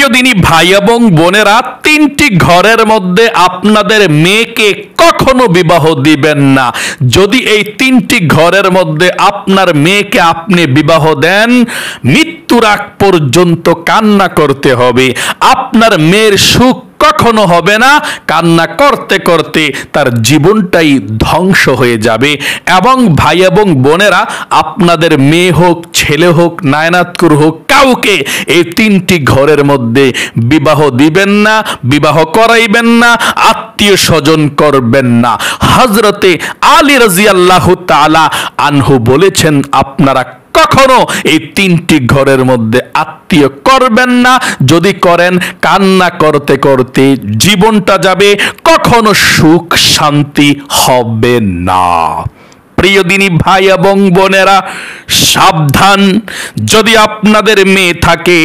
প্রিয় দিনী ভাই এবং বোনেরা তিনটি ঘরের মধ্যে আপনাদের মেয়েকে কখনো বিবাহ দিবেন না। যদি এই তিনটি ঘরের মধ্যে আপনার মেয়েকে আপনি বিবাহ দেন, মৃত্যুর আগ পর্যন্ত কান্না করতে হবে। আপনার মেয়ের সুখ কখনো হবে না। কান্না করতে করতে তার জীবনটাই ধ্বংস হয়ে যাবে। এবং ভাই এবং বোনেরা, আপনাদের মেয়ে হোক, ছেলে হোক, নায়নাতকুর হোক, কাউকে এই তিনটি ঘরের মধ্যে বিবাহ দিবেন না, বিবাহ করাইবেন না, আত্মীয় স্বজন করবেন না। হজরতে আলী রাজি আল্লাহ তালা আনহু বলেছেন, আপনারা কখনো এই তিনটি ঘরের মধ্যে আত্মীয় করবেন না। যদি করেন, কান্না করতে করতে জীবনটা যাবে, কখনো সুখ শান্তি হবে না। প্রিয় দিনী ভাই এবং বোনেরা, সাবধান। যদি আপনাদের মেয়ে থাকে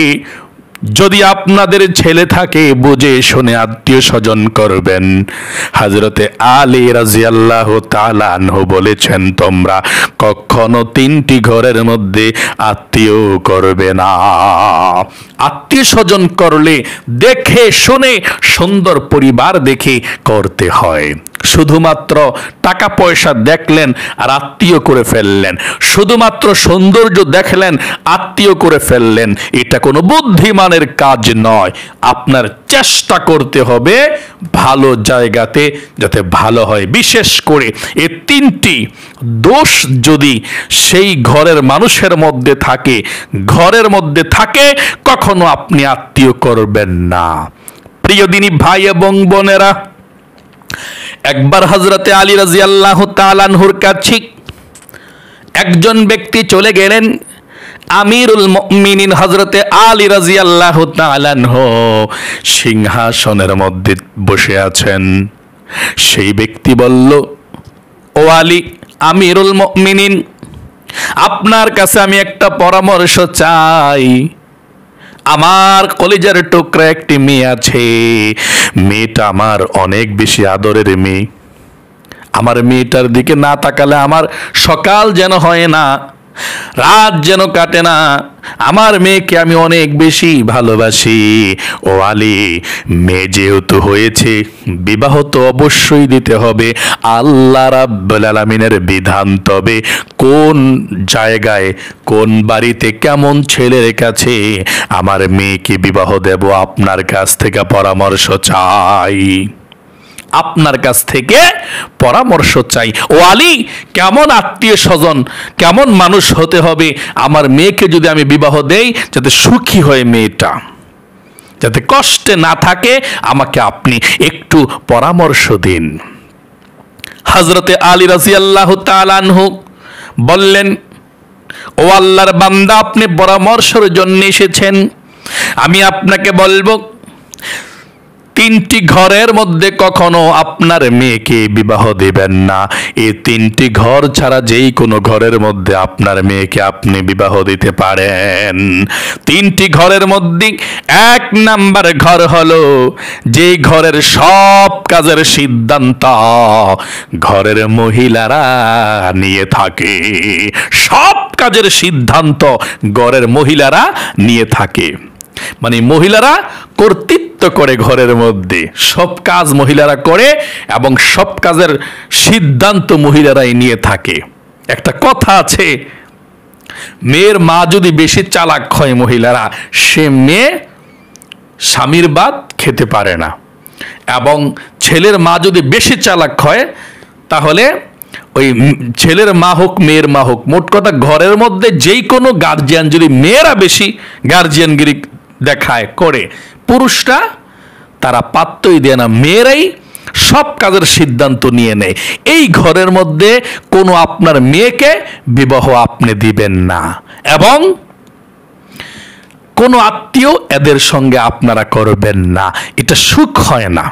যদি আপনাদের ছেলে থাকে, বুঝে শুনে আত্মীয় স্বজন করবেন। হাজরতে আলী রাজিয়াল্লাহ তালানহু বলেছেন, তোমরা কখনো তিনটি ঘরের মধ্যে আত্মীয় করবে না। আত্মীয় স্বজন করলে দেখে শুনে সুন্দর পরিবার দেখে করতে হয়। শুধুমাত্র টাকা পয়সা দেখলেন আর আত্মীয় করে ফেললেন। শুধুমাত্র সৌন্দর্য দেখলেন, আত্মীয় করে ফেললেন। এটা কোনো বুদ্ধিমানের কাজ নয়। আপনার চেষ্টা করতে হবে ভালো জায়গাতে যাতে ভালো হয়। বিশেষ করে এ তিনটি দোষ যদি সেই ঘরের মানুষের মধ্যে থাকে, ঘরের মধ্যে থাকে, কখনো আপনি আত্মীয় করবেন না। প্রিয় দিনী ভাই এবং বোনেরা একবার হজরতে আলী রাজি আল্লাহ তালানহুর কাছে একজন ব্যক্তি চলে গেলেন, আমিরুল মিনিন হজরতে আলী রাজি আল্লাহ তালানহ সিংহাসনের মধ্যে বসে আছেন। সেই ব্যক্তি বলল, ও আলী, আমিরুল মিনিন আপনার কাছে আমি একটা পরামর্শ চাই। আমার কলেজের টুকরা একটি মেয়ে আছে। মেয়েটা আমার অনেক বেশি আদরের মেয়ে। আমার মেয়েটার দিকে না তাকালে আমার সকাল যেন হয় না। রাত যেন কাটে না। আমার মেয়েকে আমি অনেক বেশি ভালোবাসি। ও আলী মেয়ে যেহেতু হয়েছে। বিবাহ তো অবশ্যই দিতে হবে। আল্লাহ রাব্বুল আলামিনের বিধান তবে কোন জায়গায়, কোন বাড়িতে কেমন ছেলের কাছে আমার মেয়েকে বিবাহ দেব আপনার কাছ থেকে পরামর্শ চাই। আপনার কাছ থেকে পরামর্শ চাই। ও আলী কেমন আত্মীয় স্বজন, কেমন মানুষ হতে হবে? আমার মেয়েকে যদি আমি বিবাহ দেই, যাতে সুখী হয় মেয়েটা। যাতে কষ্টে না থাকে আমাকে আপনি একটু পরামর্শ দিন। হজরতে আলী রাজি আল্লাহ তালানহু বললেন, ও আল্লাহর বান্দা, আপনি পরামর্শের জন্য এসেছেন। আমি আপনাকে বলব তিনটি ঘরের মধ্যে কখনো আপনার মেয়েকে বিবাহ দিবেন না। এই তিনটি ঘর ছাড়া যেই কোনো ঘরের মধ্যে আপনার মেয়েকে আপনি বিবাহ দিতে পারেন। তিনটি ঘরের মধ্যে এক নাম্বার ঘর হলো যেই ঘরের সব কাজের সিদ্ধান্ত ঘরের মহিলারা নিয়ে থাকে। সব কাজের সিদ্ধান্ত ঘরের মহিলারা নিয়ে থাকে। মানে মহিলারা কর্তৃত্ব করে ঘরের মধ্যে। সব কাজ মহিলারা করে এবং সব কাজের সিদ্ধান্ত মহিলারাই নিয়ে থাকে। একটা কথা আছে, মেয়ের মা যদি বেশি চালাক হয় মহিলারা, সে মেয়ে স্বামীর বাদ খেতে পারে না। এবং ছেলের মা যদি বেশি চালাক হয়, তাহলে ওই ছেলের মা হোক, মেয়ের মা হোক, মোট কথা ঘরের মধ্যে যেই কোনো গার্জিয়ান যদি মেয়েরা বেশি গার্জিয়ানগিরি দেখায়, করে পুরুষরা, তারা পাত্তই দেয় না, মেয়েরাই সব কাজের সিদ্ধান্ত নিয়ে নেয়। এই ঘরের মধ্যে কোনো আপনার মেয়েকে বিবাহ আপনি দিবেন না এবং কোনো আত্মীয় এদের সঙ্গে আপনারা করবেন না। এটা সুখ হয় না।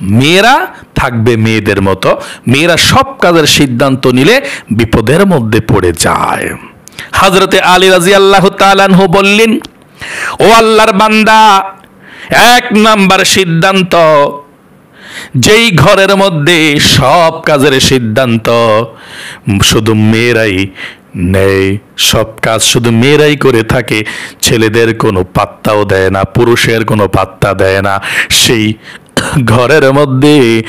মেয়েরা থাকবে মেয়েদের মতো, মেয়েরা সব কাজের সিদ্ধান্ত নিলে বিপদের মধ্যে পড়ে যায়। হাজরতে আলী রাজি আল্লাহ তালানহু বললেন ও আল্লাহর বান্দা, এক নাম্বার সিদ্ধান্ত, যেই ঘরের মধ্যে সব কাজের সিদ্ধান্ত, শুধু মেয়েরাই নেই সব কাজ শুধু মেয়েরাই করে থাকে, ছেলেদের কোনো পাত্তাও দেয় না, পুরুষের কোনো পাত্তা দেয় না। সেই ঘরের মধ্যে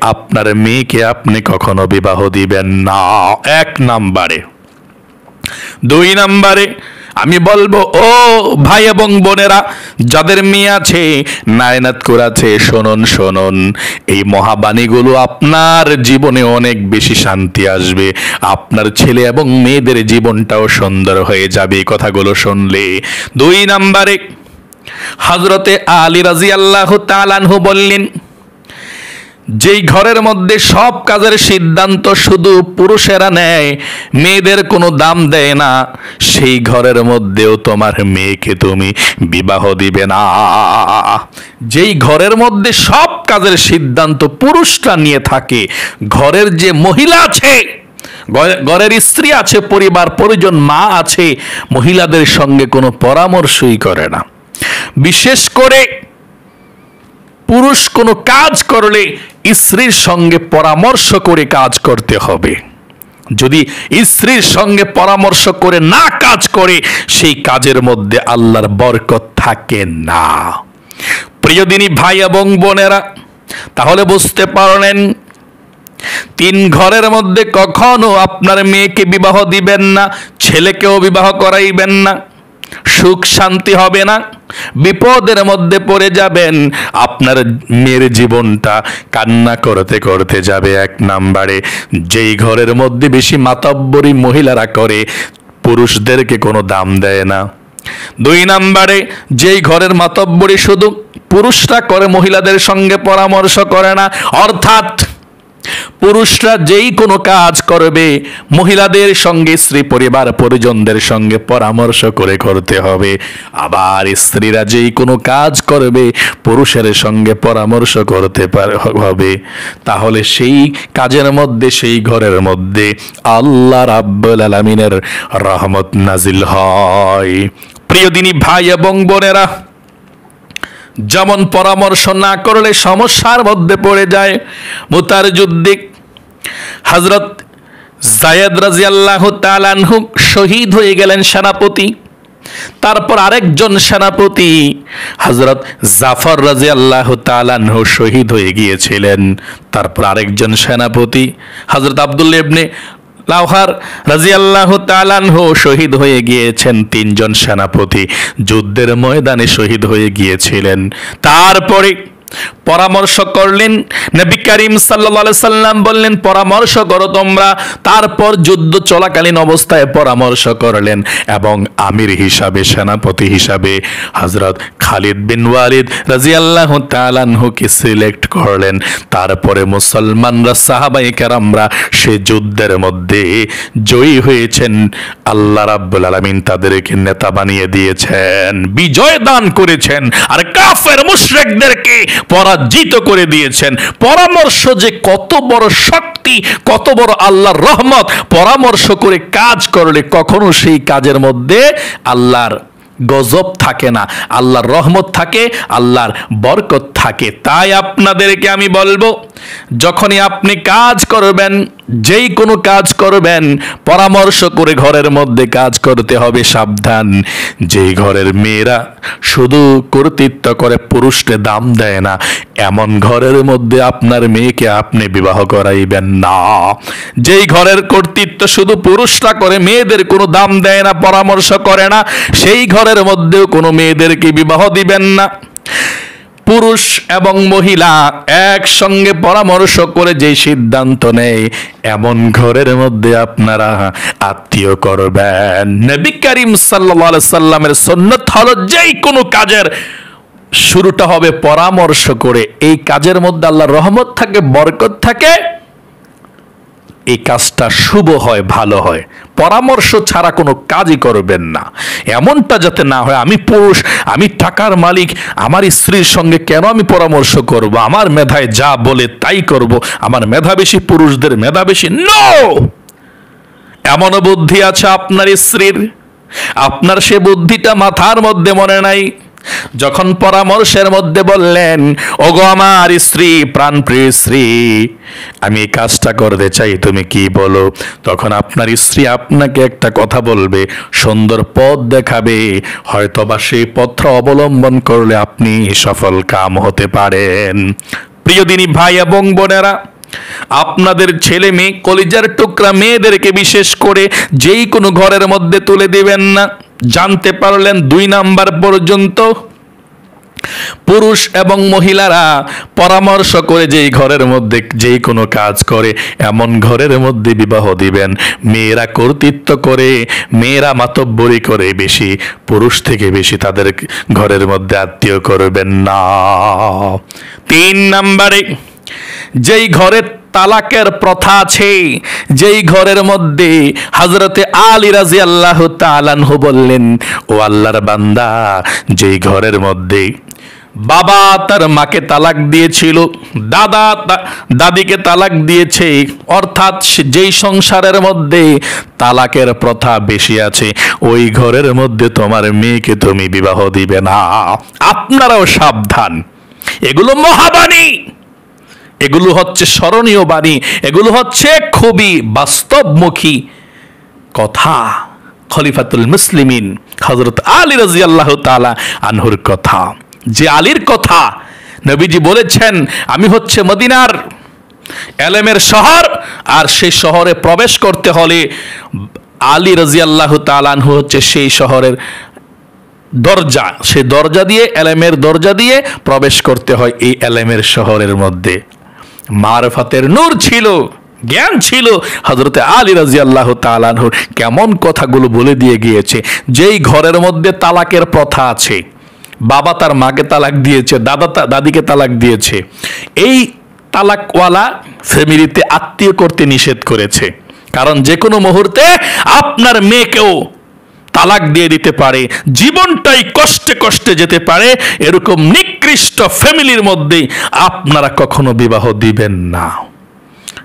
আপনার মেয়েকে আপনি কখনো বিবাহ দিবেন না। এক নাম্বারে। দুই নাম্বারে আমি বলব, ও ভাই এবং বোনেরা, যাদের মেয়ে আছে, নায়নাত করাছে শোনন শোনন, এই মহাবাণীগুলো আপনার জীবনে অনেক বেশি শান্তি আসবে। আপনার ছেলে এবং মেয়েদের জীবনটাও সুন্দর হয়ে যাবে, এই কথাগুলো শুনলে। দুই নাম্বারে হজরতে আলী রাজি আল্লাহ তালানহু বললেন যেই ঘরের মধ্যে সব কাজের সিদ্ধান্ত শুধু পুরুষেরা নেয়, মেয়েদের কোনো দাম দেয় না। সেই ঘরের মধ্যেও তোমার মেয়েকে তুমি বিবাহ দিবে না। যেই ঘরের মধ্যে সব কাজের সিদ্ধান্ত পুরুষরা নিয়ে থাকে, ঘরের যে মহিলা আছে ঘরের স্ত্রী আছে, পরিবার, পরিজন, মা আছে, মহিলাদের সঙ্গে কোনো পরামর্শই করে না। বিশেষ করে পুরুষ কোনো কাজ করলে স্ত্রীর সঙ্গে পরামর্শ করে কাজ করতে হবে। যদি স্ত্রীর সঙ্গে পরামর্শ করে না কাজ করে, সেই কাজের মধ্যে আল্লাহর বরকত থাকে না। প্রিয়দিনী ভাই এবং বোনেরা, তাহলে বুঝতে পারলেন, তিন ঘরের মধ্যে কখনো আপনার মেয়েকে বিবাহ দিবেন না, ছেলেকেও বিবাহ করাইবেন না। সুখ শান্তি হবে না। বিপদের মধ্যে পড়ে যাবেন। আপনার মেয়ের জীবনটা কান্না করতে করতে যাবে এক নাম্বারে। যেই ঘরের মধ্যে বেশি মাতব্বরী মহিলারা করে, পুরুষদেরকে কোনো দাম দেয় না। দুই নাম্বারে, যেই ঘরের মাতব্বরী শুধু পুরুষরা করে, মহিলাদের সঙ্গে পরামর্শ করে না। অর্থাৎ পুরুষরা যেই কোনো কাজ করবে, মহিলাদের সঙ্গে, স্ত্রী পরিবার পরিজনদের সঙ্গে পরামর্শ করে করতে হবে। আবার স্ত্রীরা যেই কোনো কাজ করবে, পুরুষের সঙ্গে পরামর্শ করতে হবে। তাহলে সেই কাজের মধ্যে, সেই ঘরের মধ্যে আল্লাহ রাব্বুল আলামিনের রহমত নাজিল হয়। প্রিয়দিনী ভাই এবং বোনেরা যেমন পরামর্শ না করলে সমস্যার মধ্যে পড়ে যায়। মুতার যুদ্ধে হজরত জায়দ রাজি আল্লাহ তালানহু শহীদ হয়ে গেলেন সেনাপতি। তারপর আরেকজন সেনাপতি হজরত জাফর রাজি আল্লাহ তালানহু শহীদ হয়ে গিয়েছিলেন। তারপর আরেকজন সেনাপতি হজরত আবদুল্লা ইবনে লাউহার রাজি আল্লাহ তালানহু শহীদ হয়ে গিয়েছেন তিনজন সেনাপতি। যুদ্ধের ময়দানে শহীদ হয়ে গিয়েছিলেন। তারপরে পরামর্শ করলেন নবী করিম সাল্লা সাল্লাম বললেন, পরামর্শ করো তোমরা। তারপর যুদ্ধ চলাকালীন অবস্থায় পরামর্শ করলেন এবং আমির হিসাবে, সেনাপতি হিসাবে হজরত খালিদ বিন ওয়ালিদ রাজিয়াল্লাহ তালানহুকে সিলেক্ট করলেন। তারপরে মুসলমানরা সাহাবাই কেরামরা সে যুদ্ধের মধ্যে জয়ী হয়েছেন। আল্লাহ রাব্বুল আলামিন তাদেরকে নেতা বানিয়ে দিয়েছেন, বিজয় দান করেছেন। আর কাফের মুশরিকদেরকে পরাজিত করে দিয়েছেন। পরামর্শ যে কত বড় শক্তি, কত বড় আল্লাহর রহমত, পরামর্শ করে কাজ করলে কখনো সেই কাজের মধ্যে আল্লাহর গজব থাকে না, আল্লাহর রহমত থাকে, আল্লাহর বরকত থাকে। তাই আপনাদেরকে আমি বলব, যখনই আপনি কাজ করবেন যেই কোনো কাজ করবেন, পরামর্শ করে ঘরের মধ্যে কাজ করতে হবে, সাবধান। যেই ঘরের মেয়েরা শুধু কর্তৃত্ব করে, পুরুষকে দাম দেয় না, এমন ঘরের মধ্যে আপনার মেয়েকে আপনি বিবাহ করাইবেন না। যেই ঘরের কর্তৃত্ব শুধু পুরুষরা করে, মেয়েদের কোনো দাম দেয় না, পরামর্শ করে না, সেই ঘরের মধ্যেও কোনো মেয়েদেরকে বিবাহ দিবেন না। পুরুষ এবং মহিলা একসঙ্গে পরামর্শ করে যে সিদ্ধান্ত নেয়, এমন ঘরের মধ্যে আপনারা আত্মীয় করবেন। নবী করিম সাল্লা সাল্লামের সন্ন্যত হলো যেই কোনো কাজের শুরুটা হবে পরামর্শ করে। এই কাজের মধ্যে আল্লাহ রহমত থাকে, বরকত থাকে। এই কাজটা শুভ হয়, ভালো হয়। পরামর্শ ছাড়া কোনো কাজই করবেন না। এমনটা যাতে না হয়, আমি পুরুষ, আমি টাকার মালিক, আমার স্ত্রীর সঙ্গে কেন আমি পরামর্শ করব? আমার মেধায় যা বলে তাই করব। আমার মেধা বেশি পুরুষদের মেধা বেশি নো এমনও বুদ্ধি আছে আপনার স্ত্রীর? আপনার সে বুদ্ধিটা মাথার মধ্যে মনে নাই? যখন পরামর্শের মধ্যে বললেন, ওগো আমার স্ত্রী, প্রাণপ্রিয় স্ত্রী, আমি এই কাজটা করতে চাই, তুমি কি বলো? তখন আপনার স্ত্রী আপনাকে একটা কথা বলবে, সুন্দর পথ দেখাবে, হয়তোবা সেই পথটা অবলম্বন করলে আপনি সফল কাম হতে পারেন। প্রিয় দিনী ভাই এবং বোনেরা, আপনাদের ছেলে মেয়ে, কলিজার টুকরা মেয়েদেরকে বিশেষ করে যেই কোনো ঘরের মধ্যে তুলে দিবেন না। জানতে পারলেন দুই নাম্বার পর্যন্ত পুরুষ এবং মহিলারা পরামর্শ করে যেই ঘরের মধ্যে যেই কোনো কাজ করে, এমন ঘরের মধ্যে বিবাহ দিবেন। মেয়েরা কর্তৃত্ব করে, মেয়েরা মাতব্বরি করে বেশি, পুরুষ থেকে বেশি তাদের ঘরের মধ্যে আত্মীয় করবেন না। তিন নাম্বারে যেই ঘরে তালাকের প্রথা আছে, যেই ঘরের মধ্যে হজরতে আলী রাজি আল্লাহ তালানহু বললেন, ও আল্লাহর বান্দা, যেই ঘরের মধ্যে বাবা তার মাকে তালাক দিয়েছিল, দাদা দাদিকে তালাক দিয়েছে, অর্থাৎ যেই সংসারের মধ্যে তালাকের প্রথা বেশি আছে, ওই ঘরের মধ্যে তোমার মেয়েকে তুমি বিবাহ দিবে না। আপনারাও সাবধান। এগুলো মহাবাণী। এগুলো হচ্ছে স্মরণীয় বাণী, এগুলো হচ্ছে খুবই বাস্তবমুখী কথা। খলিফাতুল মুসলিমিন হজরত আলী রাজি আল্লাহ তালা আনহুর কথা। যে আলীর কথা নবীজি বলেছেন, আমি হচ্ছে মদিনার এলেমের শহর, আর সেই শহরে প্রবেশ করতে হলে আলী রাজি আল্লাহ তালানহু হচ্ছে সেই শহরের দরজা, সে দরজা দিয়ে, এলেমের দরজা দিয়ে প্রবেশ করতে হয় এই এলেমের শহরের মধ্যে। মারফাতের নূর ছিল, জ্ঞান ছিল। হজরতে আলী রাজি আল্লাহ তালানহুর কেমন কথাগুলো বলে দিয়ে গিয়েছে, যেই ঘরের মধ্যে তালাকের প্রথা আছে, বাবা তার মাকে তালাক দিয়েছে, দাদা দাদিকে তালাক দিয়েছে, এই তালাকওয়ালা ফ্যামিলিতে আত্মীয় করতে নিষেধ করেছে। কারণ যে কোনো মুহূর্তে আপনার মেয়েকেও তালাক দিয়ে দিতে পারে, জীবনটাই কষ্টে কষ্টে যেতে পারে, এরকম নিকৃষ্ট ফ্যামিলির মধ্যে আপনারা কখনো বিবাহ দিবেন না।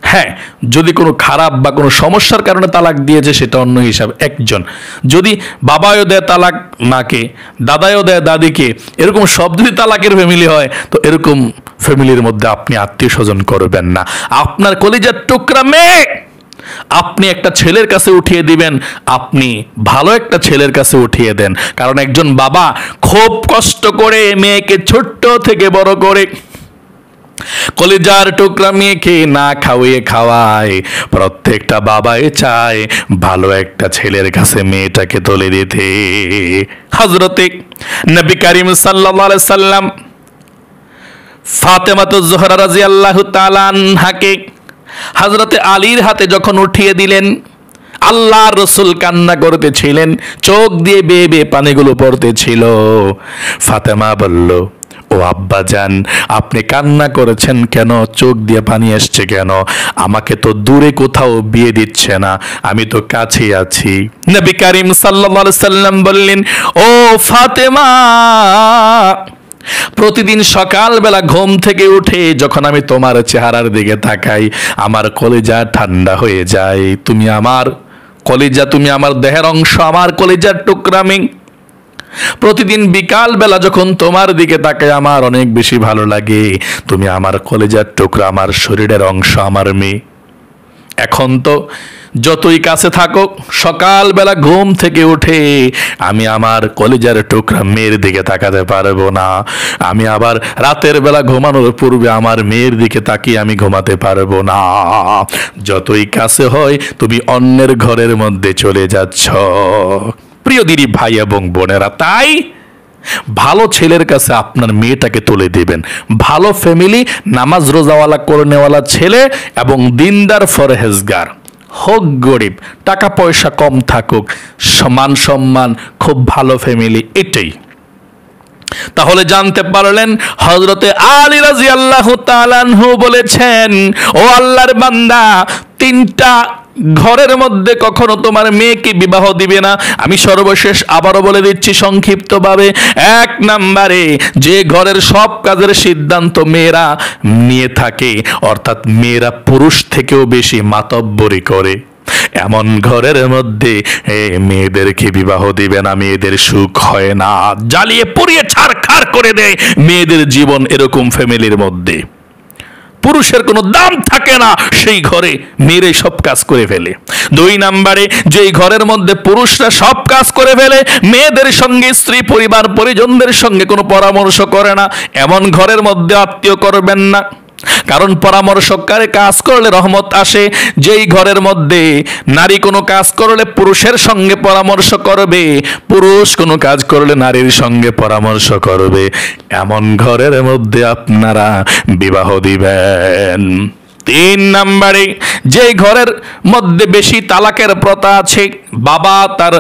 হ্যাঁ যদি কোনো খারাপ বা কোনো সমস্যার কারণে তালাক দিয়েছে, সেটা অন্য হিসাব। একজন। যদি বাবাও দেয় তালাক মাকে দাদাও দেয় দাদিকে, এরকম সব যদি তালাকের ফ্যামিলি হয়, তো এরকম ফ্যামিলির মধ্যে আপনি আত্মীয় স্বজন করবেন না। আপনার কলিজার টুকরা মেয়ে! আপনি একটা ছেলের কাছে উঠিয়ে দিবেন, আপনি ভালো একটা ছেলের কাছে উঠিয়ে দেন। কারণ একজন বাবা খুব কষ্ট করে মেয়েকে ছোট্ট থেকে বড় করে কলিজার টুকরা মেয়েকে না খাওয়িয়ে খাওয়ায়। প্রত্যেকটা বাবাই চায় ভালো একটা ছেলের কাছে মেয়েটাকে তুলে দিতে। হজরতে নবী করিম সাল্লাল্লাহু সাল্লাম ফাতেমাতু জোহরা রাদিয়াল্লাহু তাআলা আনহাকে হজরতে আলীর হাতে যখন উঠিয়ে দিলেন আল্লাহ রসুল কান্না করতেছিলেন, চোখ দিয়ে বেয়ে বেয়ে পানিগুলো পড়তেছিল। ফাতেমা বলল, ও আব্বা যান আপনি কান্না করেছেন কেন? চোখ দিয়ে পানি আসছে কেন? আমাকে তো দূরে কোথাও বিয়ে দিচ্ছে না, আমি তো কাছে আছি। নবী করিম সাল্লাম বললেন, ও ফাতেমা প্রতিদিন সকালবেলা ঘুম থেকে উঠে যখন আমি তোমার চেহারার দিকে তাকাই, আমার কলেজা ঠান্ডা হয়ে যায়। তুমি আমার কলেজা, তুমি আমার দেহের অংশ, আমার কলেজার টুকরামি প্রতিদিন বিকাল বেলা যখন তোমার দিকে তাকাই, আমার অনেক বেশি ভালো লাগে। তুমি আমার কলেজার টুকরা, আমার শরীরের অংশ, আমার মেয়ে। এখন তো যতই কাছে থাকো সকালবেলা ঘুম থেকে উঠে আমি আমার কলেজার টুকরা মেয়ের দিকে তাকাতে পারব না। আমি আবার রাতের বেলা ঘুমানোর পূর্বে আমার মেয়ের দিকে তাকিয়ে আমি ঘুমাতে পারব না। যতই কাছে হয়, তুমি অন্যের ঘরের মধ্যে চলে যাচ্ছ। প্রিয় দিদি ভাই এবং বোনেরা, তাই ভালো ছেলের কাছে আপনার মেয়েটাকে তুলে দিবেন। ভালো ফ্যামিলি নামাজ রোজাওয়ালা করে নেওয়ালা ছেলে এবং দিনদার ফরহেজগার। হোক গরিব টাকা পয়সা কম থাকুক সমান সম্মান খুব ভালো ফ্যামিলি এটাই। তাহলে জানতে পারলেন হজরতে আলী রাজি আল্লাহ তালানহু বলেছেন, ও আল্লাহর বান্দা, তিনটা ঘরের মধ্যে কখনো তোমার মেয়েকে বিবাহ দিবে না। আমি সর্বশেষ আবারও বলে দিচ্ছি সংক্ষিপ্তভাবে। এক নাম্বারে, যে ঘরের সব কাজের সিদ্ধান্ত মেয়েরা নিয়ে থাকে, অর্থাৎ মেয়েরা পুরুষ থেকেও বেশি মাতব্বরি করে। এমন ঘরের মধ্যে মেয়েদেরকে বিবাহ দিবে না, মেয়েদের সুখ হয় না। জ্বালিয়ে পুড়িয়ে ছাড়খাড় করে দেয় মেয়েদের জীবন এরকম ফ্যামিলির মধ্যে। পুরুষের কোনো দাম থাকে না, সেই ঘরে মেয়েরাই সব কাজ করে ফেলে। দুই নাম্বারে, যেই ঘরের মধ্যে পুরুষরা সব কাজ করে ফেলে, মেয়েদের সঙ্গে, স্ত্রী, পরিবার, পরিজনদের সঙ্গে কোনো পরামর্শ করে না। এমন ঘরের মধ্যে আত্মীয় করবেন না। কারণ পরামর্শকারে কাজ করলে রহমত আসে, যেই ঘরের মধ্যে নারী কোনো কাজ করলে পুরুষের সঙ্গে পরামর্শ করবে, পুরুষ কোনো কাজ করলে নারীর সঙ্গে পরামর্শ করবে। এমন ঘরের মধ্যে আপনারা বিবাহ দিবেন। তিন নাম্বারে যে ঘরের মধ্যে বেশি তালাকের প্রথা আছে, বাবা তার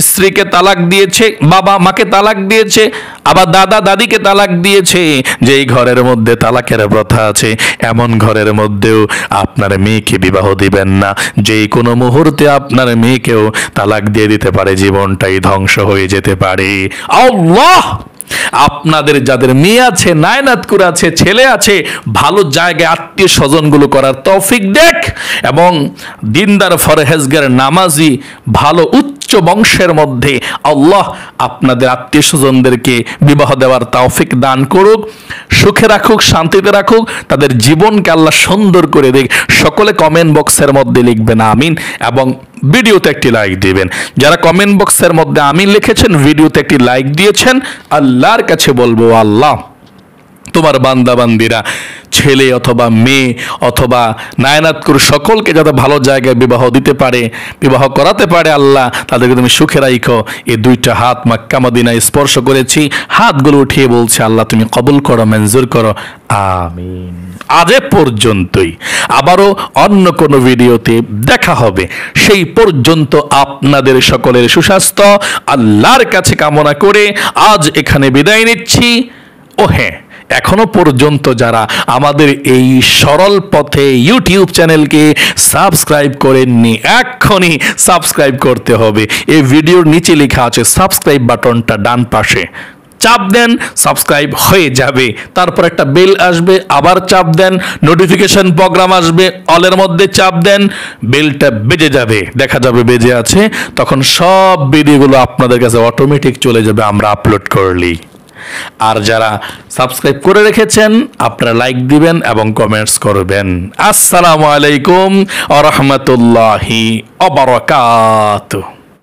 স্ত্রীকে তালাক দিয়েছে, বাবা মাকে তালাক দিয়েছে, আবার দাদা দাদিকে তালাক দিয়েছে। যেই ঘরের মধ্যে তালাকের প্রথা আছে, এমন ঘরের মধ্যেও আপনার মেয়েকে বিবাহ দিবেন না। যেই কোনো মুহূর্তে আপনার মেয়েকেও তালাক দিয়ে দিতে পারে, জীবনটাই ধ্বংস হয়ে যেতে পারে। আল্লাহ! আপনাদের যাদের মেয়ে আছে, নায়নাতকুর আছে, ছেলে আছে, ভালো জায়গায় আত্মীয় স্বজনগুলো করার তৌফিক দেখ এবং দিনদার ফরহেজগার নামাজি ভালো উচ্চ বংশের মধ্যে আল্লাহ আপনাদের আত্মীয় স্বজনদেরকে বিবাহ দেওয়ার তৌফিক দান করুক, সুখে রাখুক, শান্তিতে রাখুক, তাদের জীবনকে আল্লাহ সুন্দর করে দেখ সকলে কমেন্ট বক্সের মধ্যে লিখবেন আমিন এবং ভিডিওতে একটি লাইক দিবেন। যারা কমেন্ট বক্সের মধ্যে আমিন লিখেছেন, ভিডিওতে একটি লাইক দিয়েছেন, আল্লাহর কাছে বলব আল্লাহ। তোমার বান্দাবান্দিরা, ছেলে অথবা মেয়ে অথবা নায়নাতকুর সকলকে যাতে ভালো জায়গায় বিবাহ দিতে পারে, বিবাহ করাতে পারে আল্লাহ, তাদেরকে তুমি সুখে রাইখো। এই দুইটা হাত মাক্কা মদিনায় স্পর্শ করেছি, হাতগুলো উঠিয়ে বলছে, আল্লাহ, তুমি কবুল করো, মঞ্জুর করো। আমিন। আজ পর্যন্তই। আবারও অন্য কোনো ভিডিওতে দেখা হবে। সেই পর্যন্ত আপনাদের সকলের সুস্বাস্থ্য, আল্লাহর কাছে কামনা করে আজ এখানে বিদায় নিচ্ছি। ও হ্যাঁ। এখনও পর্যন্ত যারা আমাদের এই সরল পথে ইউটিউব চ্যানেলকে সাবস্ক্রাইব করেননি, এক্ষুনি সাবস্ক্রাইব করতে হবে। এই ভিডিওর নিচে লেখা আছে, সাবস্ক্রাইব বাটনটা ডান পাশে। চাপ দেন, সাবস্ক্রাইব হয়ে যাবে। তারপর একটা বেল আসবে, আবার চাপ দেন, নোটিফিকেশন প্রোগ্রাম আসবে, অলের মধ্যে চাপ দেন, বেলটা বেজে যাবে। দেখা যাবে বেজে আছে, তখন সব ভিডিওগুলো আপনাদের কাছে অটোমেটিক চলে যাবে, আমরা আপলোড করলেই। আর যারা সাবস্ক্রাইব করে রেখেছেন, আপনারা লাইক দিবেন এবং কমেন্টস করবেন। আসসালামু আলাইকুম আ রহমতুল্লাহি অবরকাত